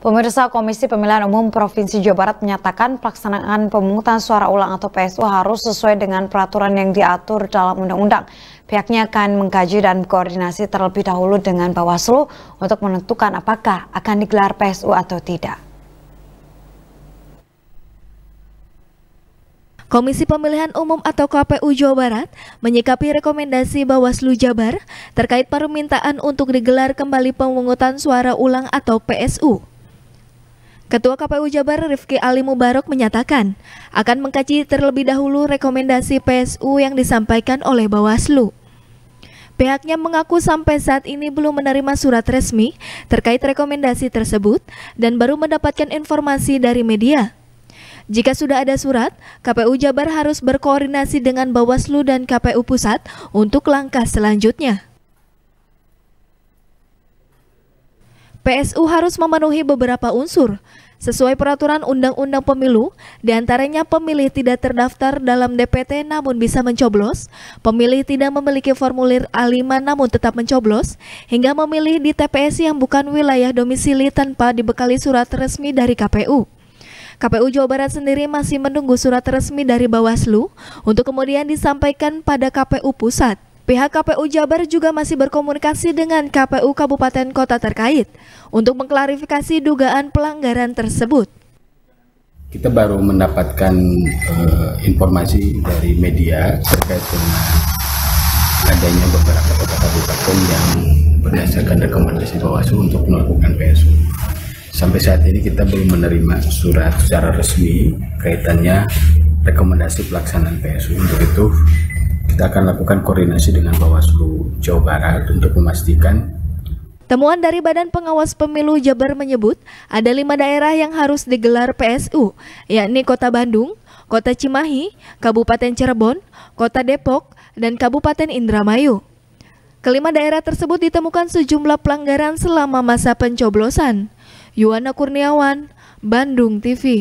Pemirsa Komisi Pemilihan Umum Provinsi Jawa Barat menyatakan pelaksanaan pemungutan suara ulang atau PSU harus sesuai dengan peraturan yang diatur dalam undang-undang. Pihaknya akan mengkaji dan koordinasi terlebih dahulu dengan Bawaslu untuk menentukan apakah akan digelar PSU atau tidak. Komisi Pemilihan Umum atau KPU Jawa Barat menyikapi rekomendasi Bawaslu Jabar terkait permintaan untuk digelar kembali pemungutan suara ulang atau PSU. Ketua KPU Jabar Rifki Ali Mubarok menyatakan akan mengkaji terlebih dahulu rekomendasi PSU yang disampaikan oleh Bawaslu. Pihaknya mengaku sampai saat ini belum menerima surat resmi terkait rekomendasi tersebut dan baru mendapatkan informasi dari media. Jika sudah ada surat, KPU Jabar harus berkoordinasi dengan Bawaslu dan KPU Pusat untuk langkah selanjutnya. PSU harus memenuhi beberapa unsur sesuai peraturan Undang-Undang Pemilu, di antaranya pemilih tidak terdaftar dalam DPT namun bisa mencoblos, pemilih tidak memiliki formulir A5 namun tetap mencoblos, hingga memilih di TPS yang bukan wilayah domisili tanpa dibekali surat resmi dari KPU. KPU Jawa Barat sendiri masih menunggu surat resmi dari Bawaslu untuk kemudian disampaikan pada KPU Pusat. Pihak KPU Jabar juga masih berkomunikasi dengan KPU Kabupaten Kota terkait untuk mengklarifikasi dugaan pelanggaran tersebut. Kita baru mendapatkan uh, informasi dari media terkait dengan adanya beberapa kota kabupaten yang berdasarkan rekomendasi Bawaslu untuk melakukan PSU. Sampai saat ini kita belum menerima surat secara resmi kaitannya rekomendasi pelaksanaan PSU. Untuk itu kita akan lakukan koordinasi dengan Bawaslu Jawa Barat untuk memastikan Temuan dari Badan Pengawas Pemilu Jabar menyebut ada lima daerah yang harus digelar PSU, yakni Kota Bandung, Kota Cimahi, Kabupaten Cirebon, Kota Depok, dan Kabupaten Indramayu. Kelima daerah tersebut ditemukan sejumlah pelanggaran selama masa pencoblosan. Yuwana Kurniawan, Bandung TV